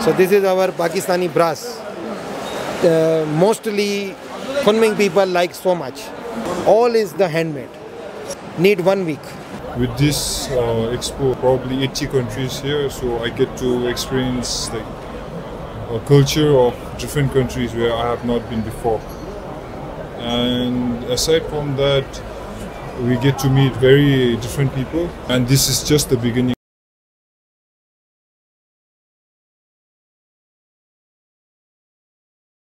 So this is our Pakistani brass. Uh, mostly Kunming people like so much. All is the handmade. Need one week. With this uh, expo, probably 80 countries here, so I get to experience like a culture of different countries where I have not been before. And aside from that, we get to meet very different people, and this is just the beginning.